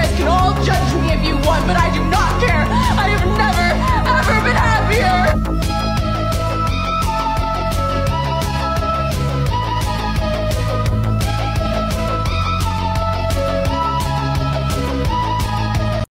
guys can all